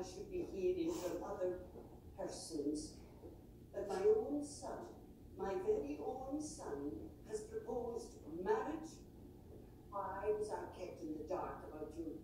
I should be hearing from other persons that my own son, my very own son, has proposed marriage. Why was I kept in the dark about your